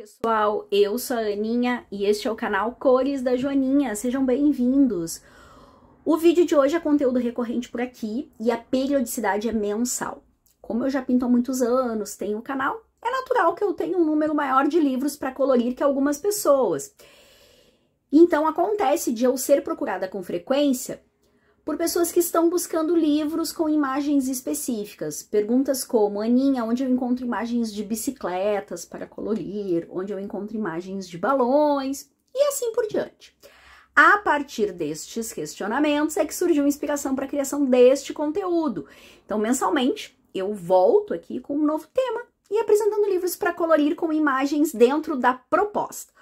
pessoal, eu sou a Aninha e este é o canal Cores da Joaninha, sejam bem-vindos. O vídeo de hoje é conteúdo recorrente por aqui e a periodicidade é mensal. Como eu já pinto há muitos anos, tenho o canal, é natural que eu tenha um número maior de livros para colorir que algumas pessoas. Então acontece de eu ser procurada com frequência por pessoas que estão buscando livros com imagens específicas. Perguntas como, Aninha, onde eu encontro imagens de bicicletas para colorir, onde eu encontro imagens de balões e assim por diante. A partir destes questionamentos é que surgiu inspiração para a criação deste conteúdo. Então, mensalmente, eu volto aqui com um novo tema e apresentando livros para colorir com imagens dentro da proposta.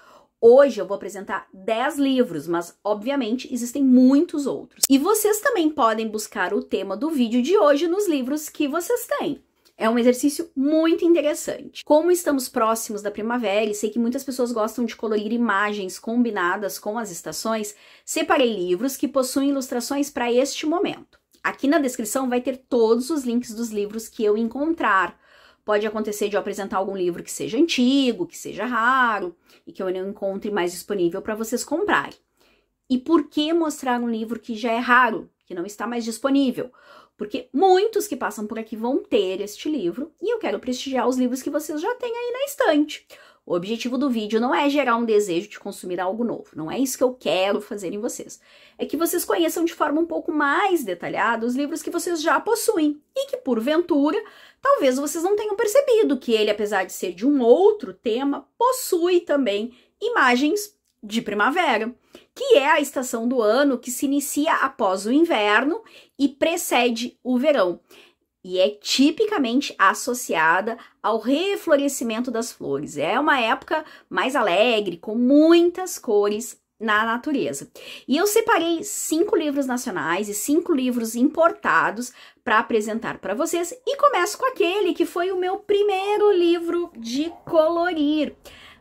Hoje eu vou apresentar 10 livros, mas obviamente existem muitos outros. E vocês também podem buscar o tema do vídeo de hoje nos livros que vocês têm. É um exercício muito interessante. Como estamos próximos da primavera e sei que muitas pessoas gostam de colorir imagens combinadas com as estações, separei livros que possuem ilustrações para este momento. Aqui na descrição vai ter todos os links dos livros que eu encontrar. Pode acontecer de eu apresentar algum livro que seja antigo, que seja raro e que eu não encontre mais disponível para vocês comprarem. E por que mostrar um livro que já é raro, que não está mais disponível? Porque muitos que passam por aqui vão ter este livro e eu quero prestigiar os livros que vocês já têm aí na estante. O objetivo do vídeo não é gerar um desejo de consumir algo novo, não é isso que eu quero fazer em vocês. É que vocês conheçam de forma um pouco mais detalhada os livros que vocês já possuem e que, porventura, talvez vocês não tenham percebido que ele, apesar de ser de um outro tema, possui também imagens de primavera, que é a estação do ano que se inicia após o inverno e precede o verão e é tipicamente associada ao reflorescimento das flores. É uma época mais alegre, com muitas cores na natureza. E eu separei cinco livros nacionais e cinco livros importados para apresentar para vocês e começo com aquele que foi o meu primeiro livro de colorir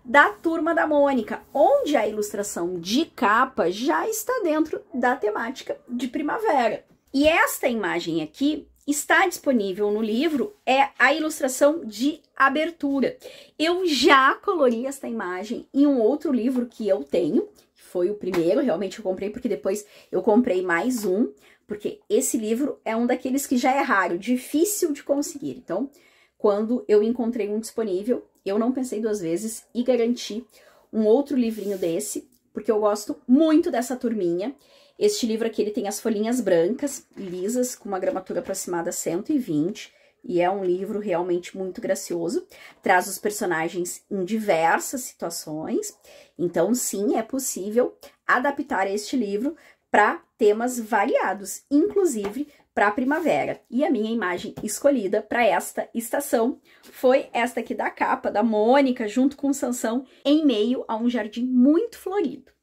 da Turma da Mônica, onde a ilustração de capa já está dentro da temática de primavera. E esta imagem aqui está disponível no livro é a ilustração de abertura. Eu já colori esta imagem em um outro livro que eu tenho, que foi o primeiro, realmente eu comprei porque depois eu comprei mais um, porque esse livro é um daqueles que já é raro, difícil de conseguir. Então, quando eu encontrei um disponível, eu não pensei duas vezes e garanti um outro livrinho desse, porque eu gosto muito dessa turminha. Este livro aqui, ele tem as folhinhas brancas, lisas, com uma gramatura aproximada a 120, e é um livro realmente muito gracioso. Traz os personagens em diversas situações, então sim, é possível adaptar este livro para temas variados, inclusive para a primavera. E a minha imagem escolhida para esta estação foi esta aqui da capa da Mônica, junto com Sansão, em meio a um jardim muito florido.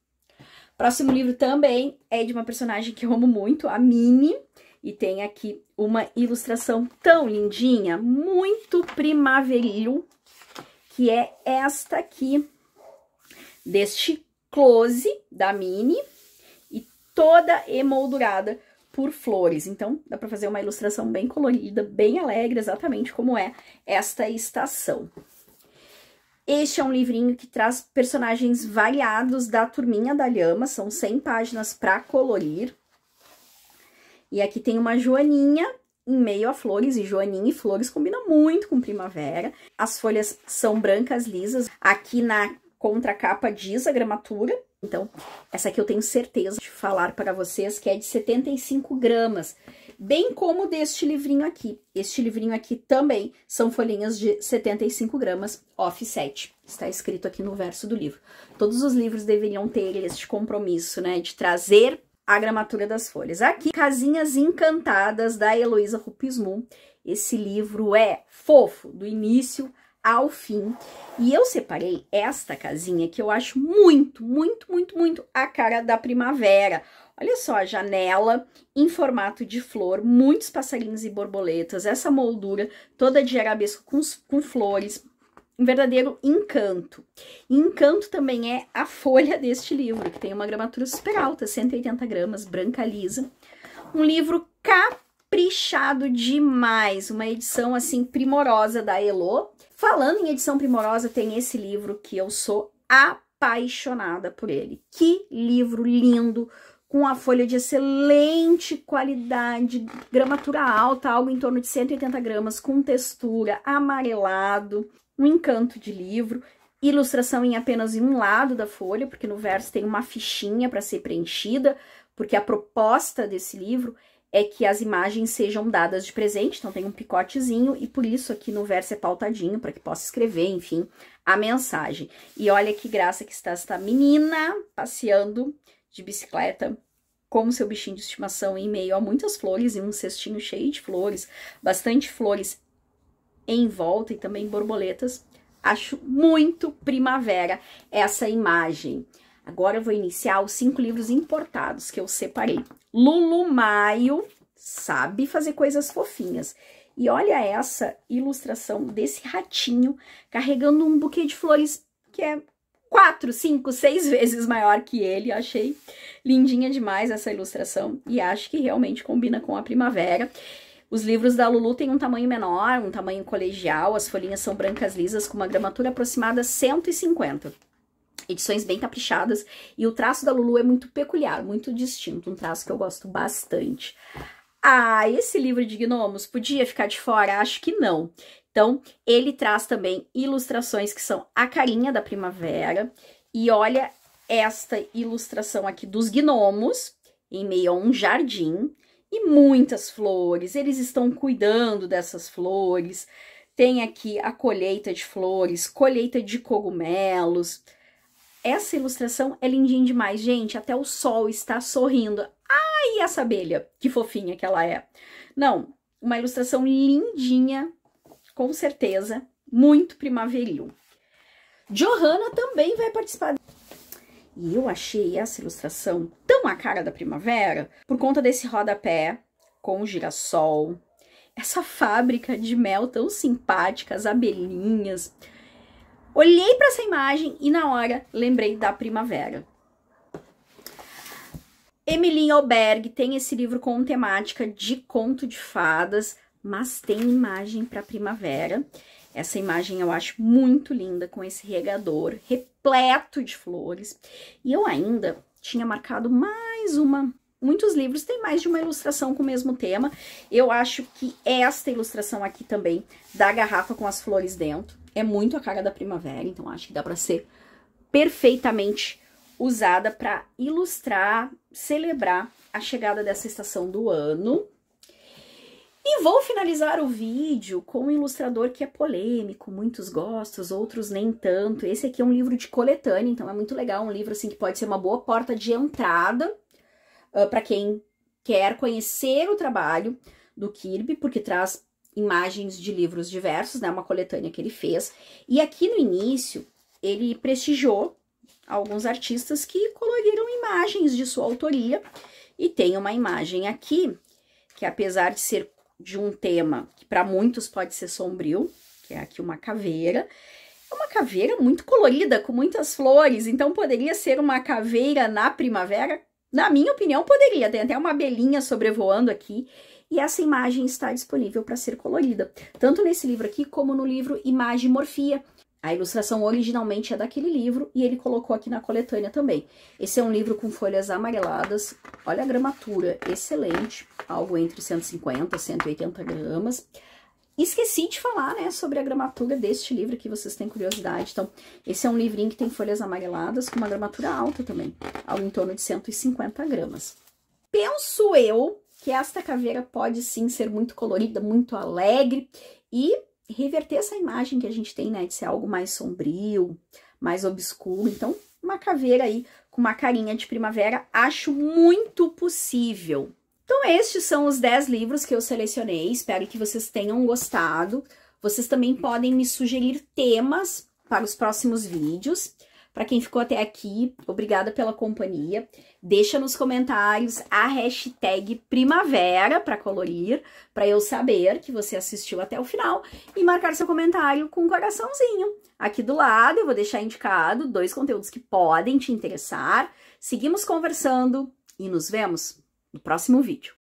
Próximo livro também é de uma personagem que eu amo muito, a Minnie. E tem aqui uma ilustração tão lindinha, muito primaveril, que é esta aqui, deste close da Minnie, e toda emoldurada por flores. Então, dá para fazer uma ilustração bem colorida, bem alegre, exatamente como é esta estação. Este é um livrinho que traz personagens variados da Turminha da Lhama, são 100 páginas para colorir. E aqui tem uma joaninha em meio a flores, e joaninha e flores combinam muito com primavera. As folhas são brancas, lisas. Aqui na contracapa diz a gramatura, então essa aqui eu tenho certeza de falar para vocês que é de 75 gramas bem como deste livrinho aqui. Este livrinho aqui também são folhinhas de 75 gramas offset. Está escrito aqui no verso do livro. Todos os livros deveriam ter este compromisso, né, de trazer a gramatura das folhas. Aqui, Casinhas Encantadas, da Heloísa Rupismu. Esse livro é fofo, do início ao fim. E eu separei esta casinha que eu acho muito, muito, muito, muito a cara da primavera. Olha só a janela em formato de flor, muitos passarinhos e borboletas, essa moldura toda de arabesco com, com flores, um verdadeiro encanto. E encanto também é a folha deste livro, que tem uma gramatura super alta, 180 gramas, branca lisa. Um livro caprichado demais, uma edição assim primorosa da Elo. Falando em edição primorosa, tem esse livro que eu sou apaixonada por ele. Que livro lindo, com a folha de excelente qualidade, gramatura alta, algo em torno de 180 gramas, com textura, amarelado, um encanto de livro, ilustração em apenas um lado da folha, porque no verso tem uma fichinha para ser preenchida, porque a proposta desse livro é que as imagens sejam dadas de presente, então tem um picotezinho e por isso aqui no verso é pautadinho para que possa escrever, enfim, a mensagem. E olha que graça que está esta menina passeando de bicicleta como seu bichinho de estimação em meio a muitas flores e um cestinho cheio de flores, bastante flores em volta e também borboletas. Acho muito primavera essa imagem. Agora eu vou iniciar os cinco livros importados que eu separei. Lulu Maio sabe fazer coisas fofinhas. E olha essa ilustração desse ratinho carregando um buquê de flores que é quatro, cinco, seis vezes maior que ele. Achei lindinha demais essa ilustração e acho que realmente combina com a primavera. Os livros da Lulu têm um tamanho menor, um tamanho colegial, as folhinhas são brancas lisas com uma gramatura aproximada 150. Edições bem caprichadas e o traço da Lulu é muito peculiar, muito distinto, um traço que eu gosto bastante. Ah, esse livro de gnomos podia ficar de fora? Acho que não. Então, ele traz também ilustrações que são a carinha da primavera. E olha esta ilustração aqui dos gnomos, em meio a um jardim e muitas flores. Eles estão cuidando dessas flores. Tem aqui a colheita de flores, colheita de cogumelos. Essa ilustração é lindinha demais, gente. Até o sol está sorrindo. Ai, essa abelha, que fofinha que ela é. Não, uma ilustração lindinha, com certeza, muito primaveril. Johanna também vai participar. E eu achei essa ilustração tão a cara da primavera por conta desse rodapé com girassol, essa fábrica de mel tão simpática, as abelhinhas. Olhei para essa imagem e na hora lembrei da primavera. Emily Alberg tem esse livro com temática de conto de fadas, mas tem imagem para primavera. Essa imagem eu acho muito linda, com esse regador repleto de flores. E eu ainda tinha marcado mais uma... Muitos livros têm mais de uma ilustração com o mesmo tema. Eu acho que esta ilustração aqui também, da garrafa com as flores dentro, é muito a cara da primavera. Então, acho que dá para ser perfeitamente usada para ilustrar, celebrar a chegada dessa estação do ano. E vou finalizar o vídeo com um ilustrador que é polêmico, muitos gostam, outros nem tanto. Esse aqui é um livro de coletânea, então é muito legal, um livro assim que pode ser uma boa porta de entrada uh, para quem quer conhecer o trabalho do Kirby, porque traz imagens de livros diversos, né, uma coletânea que ele fez. E aqui no início, ele prestigiou alguns artistas que coloriram imagens de sua autoria. E tem uma imagem aqui, que apesar de ser de um tema que para muitos pode ser sombrio, que é aqui uma caveira. É uma caveira muito colorida, com muitas flores, então poderia ser uma caveira na primavera. Na minha opinião, poderia. Tem até uma abelhinha sobrevoando aqui. E essa imagem está disponível para ser colorida, tanto nesse livro aqui como no livro Imagem Morfia, a ilustração originalmente é daquele livro e ele colocou aqui na coletânea também. Esse é um livro com folhas amareladas. Olha a gramatura, excelente. Algo entre 150 e 180 gramas. Esqueci de falar, né, sobre a gramatura deste livro que vocês têm curiosidade. Então, esse é um livrinho que tem folhas amareladas com uma gramatura alta também. Algo em torno de 150 gramas. Penso eu que esta caveira pode sim ser muito colorida, muito alegre e reverter essa imagem que a gente tem, né, de ser algo mais sombrio, mais obscuro. Então, uma caveira aí com uma carinha de primavera, acho muito possível. Então, estes são os 10 livros que eu selecionei, espero que vocês tenham gostado. Vocês também podem me sugerir temas para os próximos vídeos. Para quem ficou até aqui, obrigada pela companhia. Deixa nos comentários a hashtag primavera para colorir, para eu saber que você assistiu até o final e marcar seu comentário com um coraçãozinho. Aqui do lado eu vou deixar indicado dois conteúdos que podem te interessar. Seguimos conversando e nos vemos no próximo vídeo.